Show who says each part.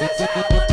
Speaker 1: Let's